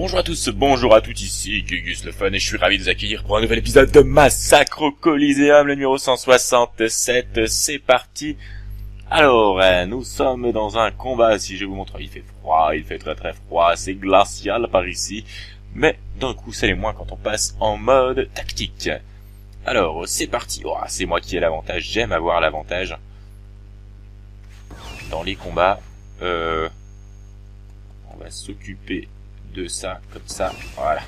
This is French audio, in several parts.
Bonjour à tous, bonjour à toutes, ici Gugus le Fun et je suis ravi de vous accueillir pour un nouvel épisode de Massacre au Coliseum, le numéro 167. C'est parti. Alors, euh, nous sommes dans un combat, si je vous montre, il fait froid, il fait très très froid, c'est glacial par ici, mais d'un coup ça l'est moins quand on passe en mode tactique. Alors, c'est parti. Oh, c'est moi qui ai l'avantage, j'aime avoir l'avantage dans les combats. Euh, on va s'occuper de ça, comme ça, voilà.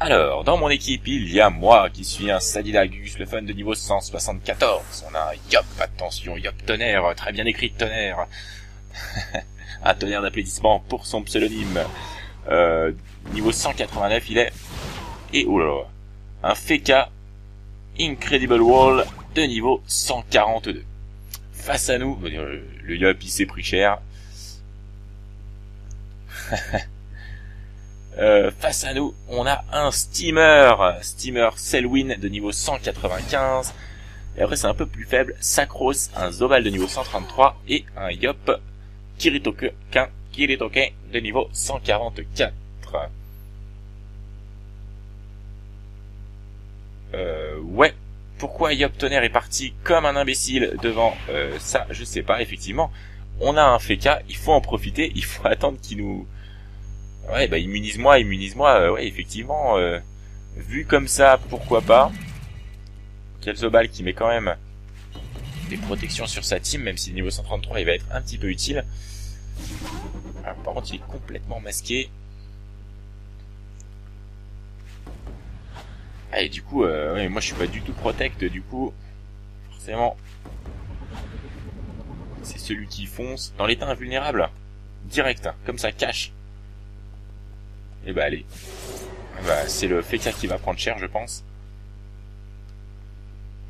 Alors, dans mon équipe, il y a moi, qui suis un Sadidagus, le fan de niveau 174. On a un Yop, attention, Yop Tonnerre, très bien écrit Tonnerre. un tonnerre d'applaudissements pour son pseudonyme. Euh, niveau 189, il est... Et, oh là là, un Feka Incredible Wall de niveau 142. Face à nous, le Yop, il s'est pris cher. Euh, face à nous, on a un steamer, steamer Selwyn de niveau 195. Et après, c'est un peu plus faible, Sacros, un Zobal de niveau 133 et un Yop Kiritoken, Kiritoken de niveau 144. Euh, ouais. Pourquoi Yop Tonnerre est parti comme un imbécile devant euh, ça Je sais pas, effectivement. On a un Feka, il faut en profiter, il faut attendre qu'il nous Ouais, bah immunise-moi, immunise-moi. Euh, ouais, effectivement, euh, vu comme ça, pourquoi pas. Kelzobal qui met quand même des protections sur sa team, même si niveau 133 il va être un petit peu utile. par contre, il est complètement masqué. Ah, et du coup, euh, moi je suis pas du tout protect, du coup, forcément, c'est celui qui fonce dans l'état invulnérable. Direct, comme ça, cache. Et eh bah allez. C'est le Feka qui va prendre cher, je pense.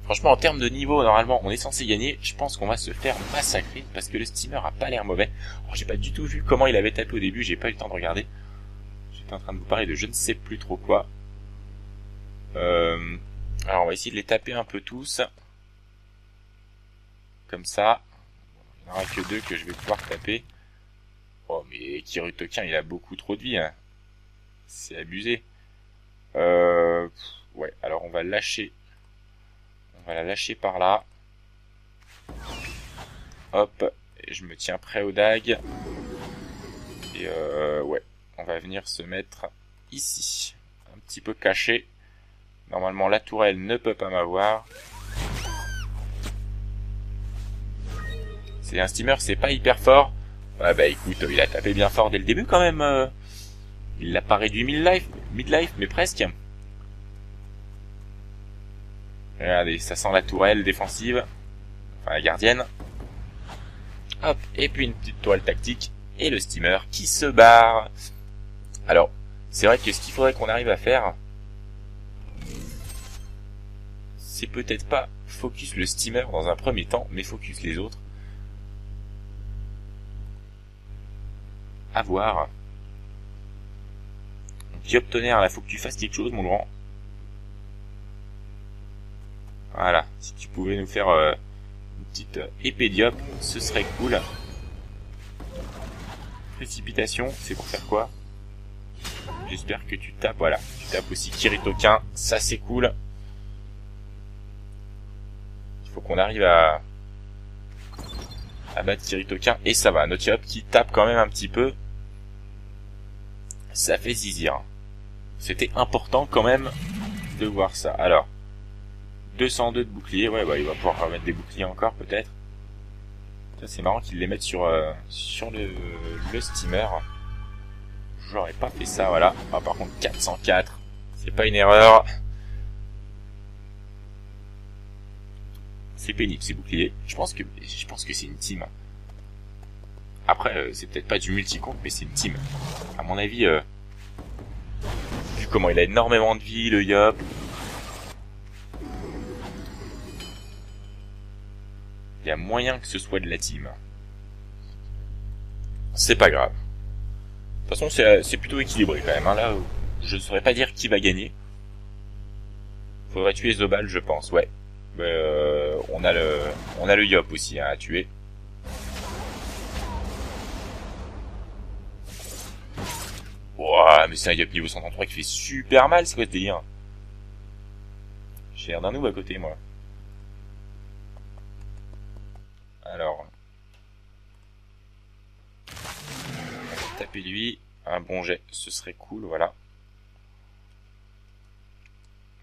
Franchement, en termes de niveau, normalement, on est censé gagner. Je pense qu'on va se faire massacrer parce que le steamer a pas l'air mauvais. J'ai pas du tout vu comment il avait tapé au début. J'ai pas eu le temps de regarder. J'étais en train de vous parler de je ne sais plus trop quoi. Euh... Alors, on va essayer de les taper un peu tous. Comme ça. Il n'y en aura que deux que je vais pouvoir taper. Oh, mais Kirutokin, il a beaucoup trop de vie. Hein. C'est abusé. Euh, ouais, alors on va lâcher. On va la lâcher par là. Hop, et je me tiens prêt au dag. Et euh, ouais, on va venir se mettre ici. Un petit peu caché. Normalement la tourelle ne peut pas m'avoir. C'est un steamer, c'est pas hyper fort. Ouais bah écoute, il a tapé bien fort dès le début quand même. Il pas réduit mid-life, mid-life, mais presque. Regardez, ça sent la tourelle défensive. Enfin, la gardienne. Hop, et puis une petite toile tactique. Et le steamer qui se barre. Alors, c'est vrai que ce qu'il faudrait qu'on arrive à faire, c'est peut-être pas focus le steamer dans un premier temps, mais focus les autres. À voir. Diop tonnerre, là, faut que tu fasses quelque chose, mon grand. Voilà, si tu pouvais nous faire euh, une petite euh, épée diop, ce serait cool. Précipitation, c'est pour faire quoi? J'espère que tu tapes, voilà. Tu tapes aussi Kiritokin, ça c'est cool. Il faut qu'on arrive à... à battre Kiritokin, et ça va. Notre qui tape quand même un petit peu. Ça fait zizir. C'était important quand même de voir ça. Alors, 202 de bouclier, ouais, bah, il va pouvoir remettre des boucliers encore peut-être. C'est marrant qu'ils les mettent sur euh, sur le, le steamer. J'aurais pas fait ça, voilà. Ah, par contre 404, c'est pas une erreur. C'est pénible ces boucliers. Je pense que je pense que c'est une team. Après, euh, c'est peut-être pas du multi-compte, mais c'est une team. À mon avis, euh, comment il a énormément de vie, le Yop. Il y a moyen que ce soit de la team. C'est pas grave. De toute façon, c'est plutôt équilibré quand même. Hein. Là, je ne saurais pas dire qui va gagner. Faudrait tuer Zobal, je pense, ouais. Euh, on a le, on a le Yop aussi hein, à tuer. Ouais, mais c'est un niveau 133 qui fait super mal, c'est quoi ce délire J'ai l'air d'un noob à côté, moi. Alors. Taper lui. Un bon jet, ce serait cool, voilà.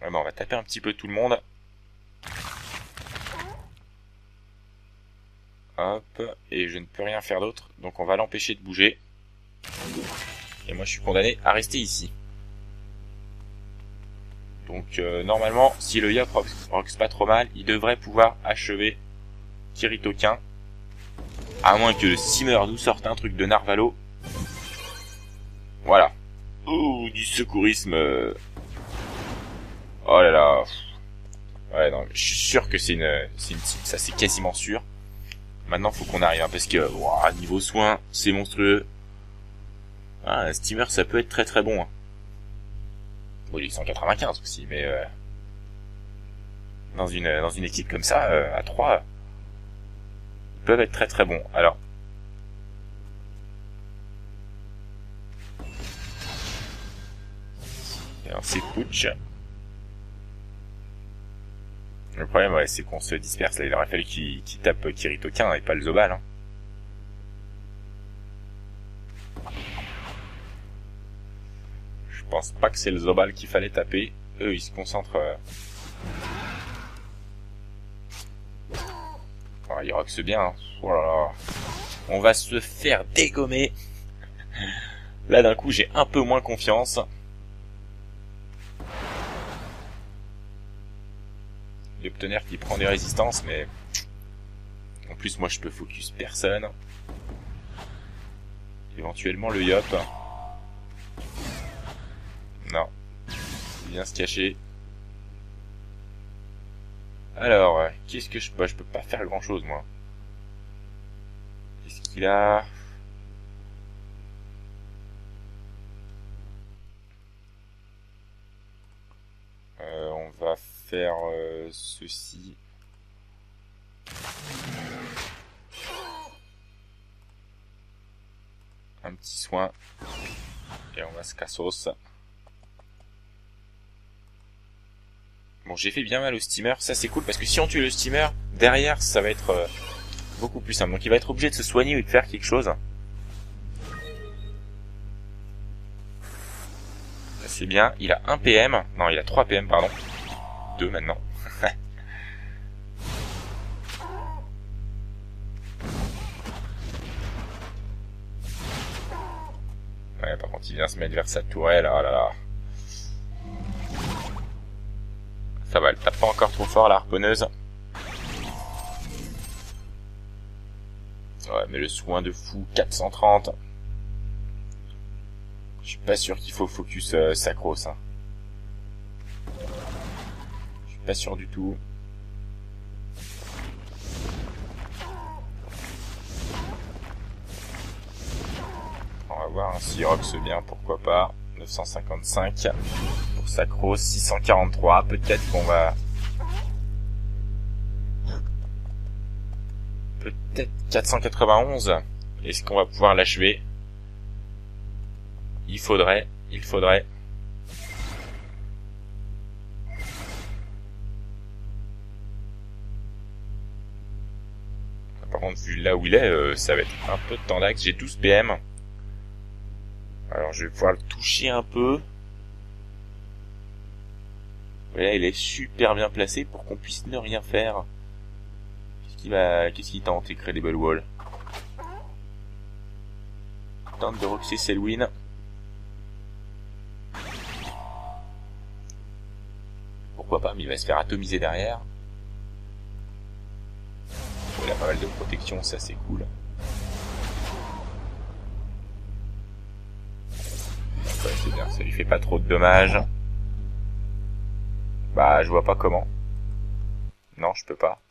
Ouais, on va taper un petit peu tout le monde. Hop, et je ne peux rien faire d'autre, donc on va l'empêcher de bouger. Et moi je suis condamné à rester ici. Donc euh, normalement, si le Yop rocks pas trop mal, il devrait pouvoir achever Kiritokin. À moins que le nous sorte un truc de Narvalo. Voilà. Oh, du secourisme. Oh là là. Ouais, non, je suis sûr que c'est une, c'est une ça c'est quasiment sûr. Maintenant, faut qu'on arrive, hein, parce que, niveau soin, c'est monstrueux. Ah, un steamer, ça peut être très très bon. Hein. Bon, il est 195 aussi, mais euh, dans une dans une équipe comme ça, euh, à 3, ils peuvent être très très bons. Alors, alors c'est Pooch. Le problème, ouais, c'est qu'on se disperse. Là, il aurait fallu qu'il tape Kiritokin et pas le Zobal. Hein. Pense pas que c'est le Zobal qu'il fallait taper. Eux, ils se concentrent... Oh, ils roxent bien. Hein. Oh. On va se faire dégommer. Là, d'un coup, j'ai un peu moins confiance. l'obtenir qui prend des résistances, mais en plus moi je peux focus personne. Éventuellement le Yop. Se cacher. Alors, qu'est-ce que je peux Je peux pas faire grand chose moi. Qu'est-ce qu'il a? Euh, On va faire euh, ceci. Un petit soin. Et on va se cassos. J'ai fait bien mal au steamer. Ça, c'est cool parce que si on tue le steamer, derrière, ça va être euh, beaucoup plus simple. Donc, il va être obligé de se soigner ou de faire quelque chose. c'est bien. Il a 1 PM. Non, il a 3 PM, pardon maintenant. ouais, par contre, il vient se mettre vers sa tourelle. Oh là là. Elle tape pas encore trop fort, la harponneuse. Ouais, mais le soin de fou, 430. Je suis pas sûr qu'il faut focus euh, Sacros. Hein. Pas sûr du tout. On va voir un si rox bien, pourquoi pas. 955 pour Sacro, 643. Peut-être qu'on va... Peut-être 491. Est-ce qu'on va pouvoir l'achever? Il faudrait, il faudrait. vu là où il est, euh, ça va être un peu de temps d'axe. J'ai 12 PM. Alors, je vais pouvoir le toucher un peu. Voilà, il est super bien placé pour qu'on puisse ne rien faire. Qu'est-ce qu'il va, qu'est-ce qu'il tente, Incredible Wall? Tente de roxer Selwyn. Pourquoi pas, mais il va se faire atomiser derrière il a pas mal de protection, ça c'est cool. c'est bien, ça lui fait pas trop de dommages. Bah, je vois pas comment. Non, je peux pas.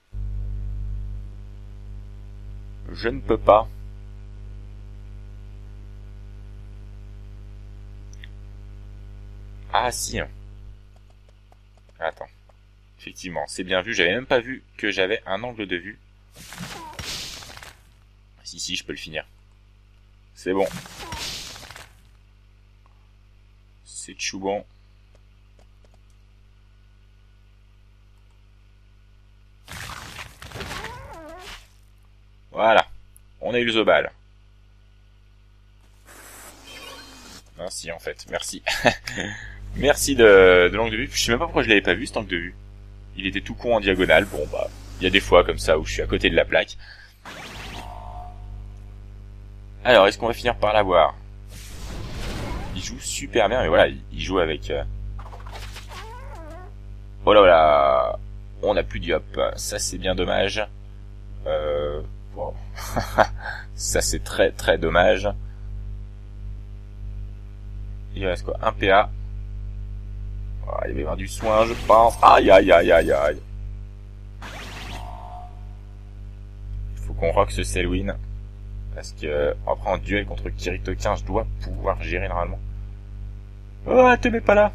Je ne peux pas. Ah si. Attends. Effectivement, c'est bien vu. J'avais même pas vu que j'avais un angle de vue. Si, si, je peux le finir. C'est bon. C'est chouban. Voilà. On a eu le Zobal. Merci en fait, merci. merci de, de l'angle de vue. Je sais même pas pourquoi je l'avais pas vu cet angle de vue. Il était tout con en diagonale. Bon bah, il y a des fois comme ça où je suis à côté de la plaque. Alors, est-ce qu'on va finir par l'avoir? Il joue super bien, mais voilà, il joue avec... Euh, oh là là On n'a plus diop. Ça, c'est bien dommage. Euh... ça, c'est très très dommage. Il reste quoi? Un PA. Oh, il va y du soin, je pense. Aïe, aïe, aïe, aïe, aïe. Il faut qu'on rock ce Selwyn. Parce que, après, en duel contre Kirito 15, je dois pouvoir gérer normalement. Oh, te mets pas là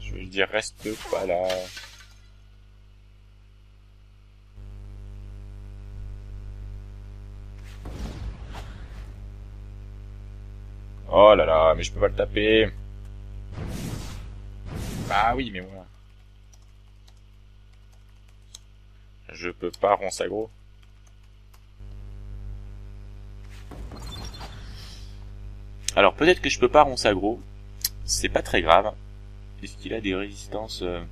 Je veux dire, reste pas là. Oh là là, mais je peux pas le taper. Bah oui, mais voilà. Je peux pas ronce aggro. Alors peut-être que je peux pas ronce aggro. C'est pas très grave. Est-ce qu'il a des résistances euh?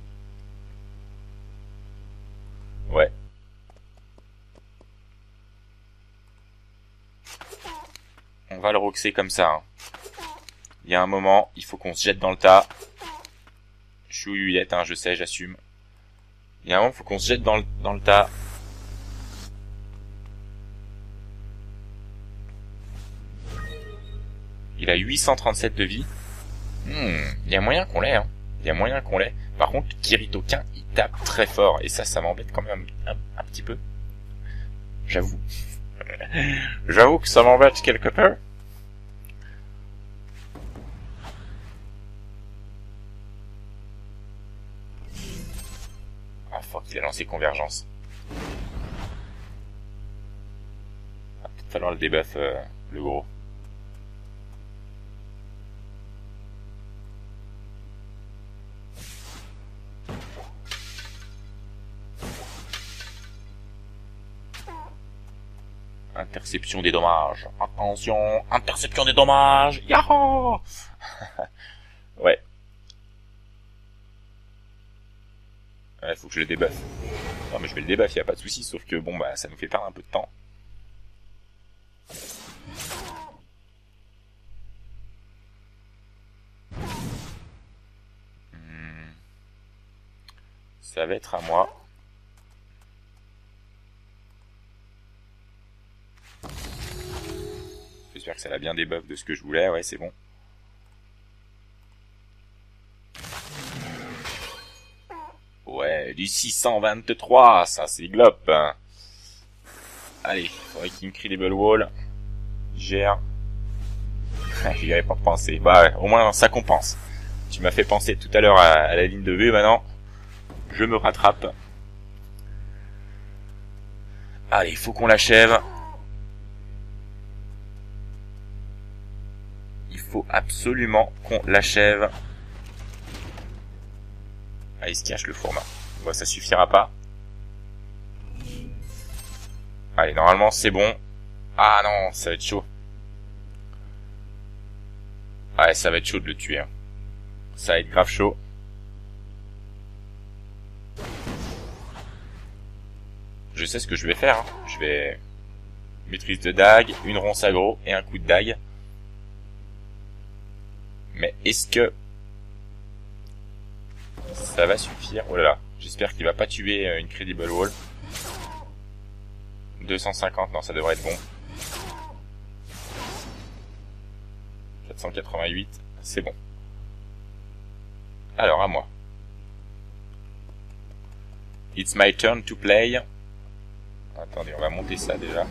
Ouais. On va le roxer comme ça. Hein. Il y a un moment, il faut qu'on se jette dans le tas. Je suis ouillette, hein, je sais, j'assume. Il y a un moment, il faut qu'on se jette dans le, tas. Il a 837 de vie. Hmm, il y a moyen qu'on l'ait, hein. Il y a moyen qu'on l'ait. Par contre, Kiritokin, il tape très fort. Et ça, ça m'embête quand même un petit peu. J'avoue. J'avoue que ça m'embête quelque peu. Il a lancé Convergence. Va peut-être falloir le debuff, euh, le gros. Interception des dommages. Attention, interception des dommages. Yahoo Ouais. Ouais, faut que je le débuffe. Non mais je vais le débuff, y a pas de souci, sauf que bon bah ça nous fait perdre un peu de temps. Hmm. Ça va être à moi. J'espère que ça a bien des buffs de ce que je voulais. Ouais, c'est bon. Ouais, du 623, ça c'est glop. Allez, faudrait qu'il me crie des wall. Gère. J'y avais pas pensé. Bah au moins ça compense. Tu m'as fait penser tout à l'heure à, la ligne de vue, maintenant je me rattrape. Allez, il faut qu'on l'achève. absolument qu'on l'achève. Ah, il se cache le format. Bon, ça suffira pas. Allez, normalement, c'est bon. Ah non, ça va être chaud. Ouais, ça va être chaud de le tuer. Hein. Ça va être grave chaud. Je sais ce que je vais faire. Hein. Je vais maîtrise de dague, une ronce agro et un coup de dague. Mais est-ce que ça va suffire? Oh là là, j'espère qu'il va pas tuer euh, une Credible Wall. 250, non, ça devrait être bon. 488, c'est bon. Alors, à moi. It's my turn to play. Attendez, on va monter ça déjà.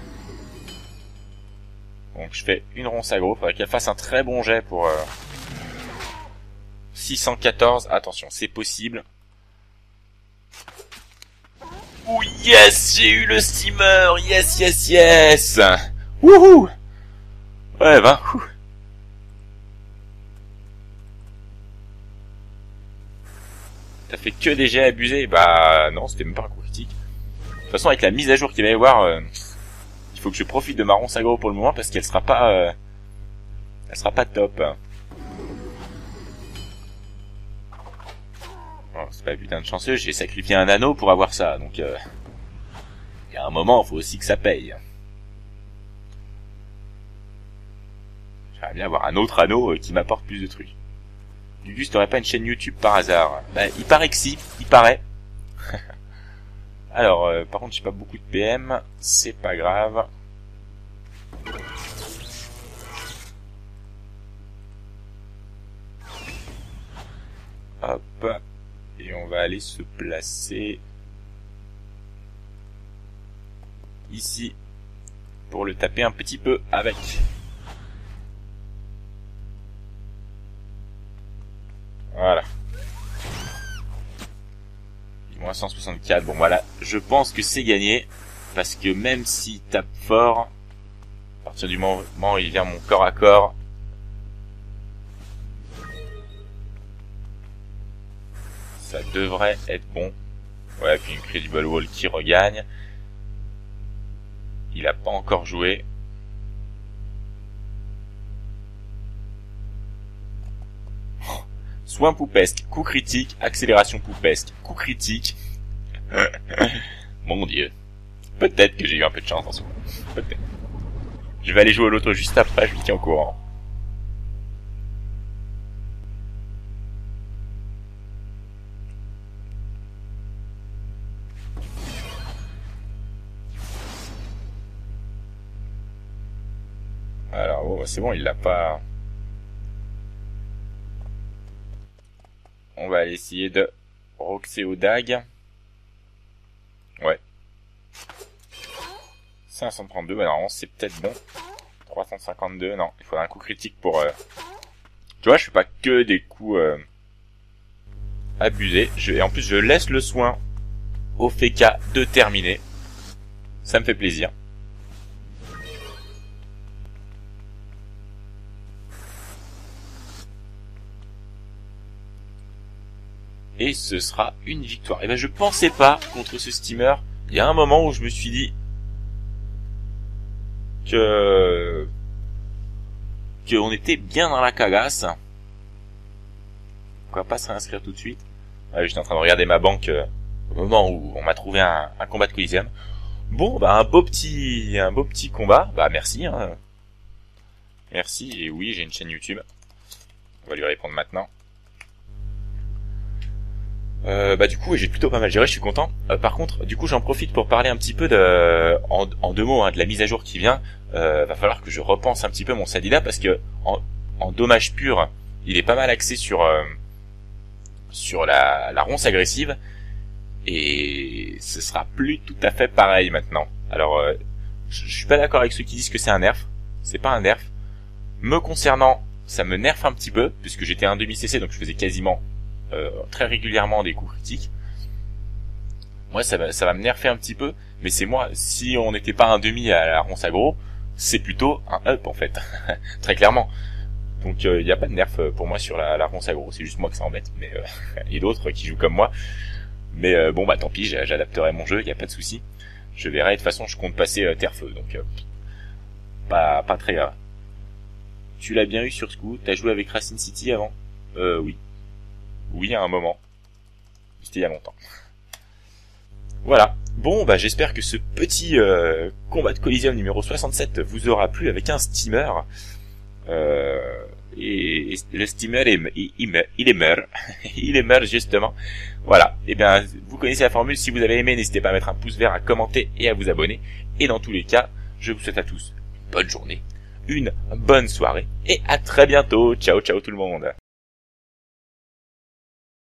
Donc je fais une ronce agro, faudrait qu'elle fasse un très bon jet pour, euh, 614, attention, c'est possible. Oh yes, j'ai eu le steamer, yes, yes, yes Wouhou Ouais, 20. T'as fait que des jets abusés Bah non, c'était même pas un coup critique. De toute façon, avec la mise à jour qu'il va y avoir, euh, il faut que je profite de ma ronce agro pour le moment parce qu'elle sera pas... Euh, elle sera pas top. Pas putain de chanceux, j'ai sacrifié un anneau pour avoir ça, donc... Euh, il y a un moment, faut aussi que ça paye. J'aimerais bien avoir un autre anneau euh, qui m'apporte plus de trucs. Gugus, t'aurais pas une chaîne YouTube par hasard? Bah, il paraît que si, il paraît. Alors, euh, par contre, j'ai pas beaucoup de PM, c'est pas grave. Hop. On va aller se placer ici pour le taper un petit peu avec. Voilà. Moins 164. Bon voilà, je pense que c'est gagné. Parce que même s'il tape fort, à partir du moment où il vient mon corps à corps, devrait être bon. Ouais, puis une Credible Wall qui regagne. Il a pas encore joué. Soin poupesque, coup critique, accélération poupesque, coup critique. Mon dieu. Peut-être que j'ai eu un peu de chance en ce moment. Peut-être. Je vais aller jouer l'autre juste après, je vous tiens au courant. C'est bon, il l'a pas... On va essayer de roxer au dag. Ouais. 532, bah non, c'est peut-être bon. 352, non, il faudra un coup critique pour... Euh... Tu vois, je fais pas que des coups euh... abusés. Et en plus, je laisse le soin au Feka de terminer. Ça me fait plaisir. Et ce sera une victoire. Et ben je pensais pas contre ce steamer. Il y a un moment où je me suis dit que qu'on était bien dans la cagasse. Pourquoi pas se réinscrire tout de suite ouais, J'étais en train de regarder ma banque euh, au moment où on m'a trouvé un, combat de Coliseum. Bon, bah un beau petit un beau petit combat. Bah merci. Hein. Merci et oui, j'ai une chaîne YouTube. On va lui répondre maintenant. Euh, bah du coup j'ai plutôt pas mal géré, je suis content. Euh, par contre, du coup j'en profite pour parler un petit peu de, en, deux mots, hein, de la mise à jour qui vient. Euh, va falloir que je repense un petit peu mon Sadida parce que en, en dommage pur, il est pas mal axé sur euh, sur la, ronce agressive et ce sera plus tout à fait pareil maintenant. Alors je, je suis pas d'accord avec ceux qui disent que c'est un nerf. C'est pas un nerf. Me concernant, ça me nerf un petit peu puisque j'étais un demi CC donc je faisais quasiment euh, très régulièrement des coups critiques. Moi, ça va, ça va me nerfer un petit peu, mais c'est moi, si on n'était pas un demi à la ronce agro, c'est plutôt un up en fait, très clairement. Donc il euh, n'y a pas de nerf euh, pour moi sur la, la ronce agro, c'est juste moi que ça embête, mais y a d'autres qui jouent comme moi. Mais bon bah tant pis, j'adapterai mon jeu, il n'y a pas de souci. Je verrai, de toute façon je compte passer terre-feu, donc pas, pas très grave. Tu l'as bien eu sur ce coup, t'as joué avec Racine City avant? Euh oui. Oui, à un moment. C'était il y a longtemps. Voilà. Bon, bah j'espère que ce petit euh, combat de collision numéro 67 vous aura plu avec un steamer. Euh, et, le steamer, il, il, il, est meurt. il est meurt justement. Voilà. Et eh bien, vous connaissez la formule. Si vous avez aimé, n'hésitez pas à mettre un pouce vert, à commenter et à vous abonner. Et dans tous les cas, je vous souhaite à tous une bonne journée, une bonne soirée et à très bientôt. Ciao, ciao tout le monde.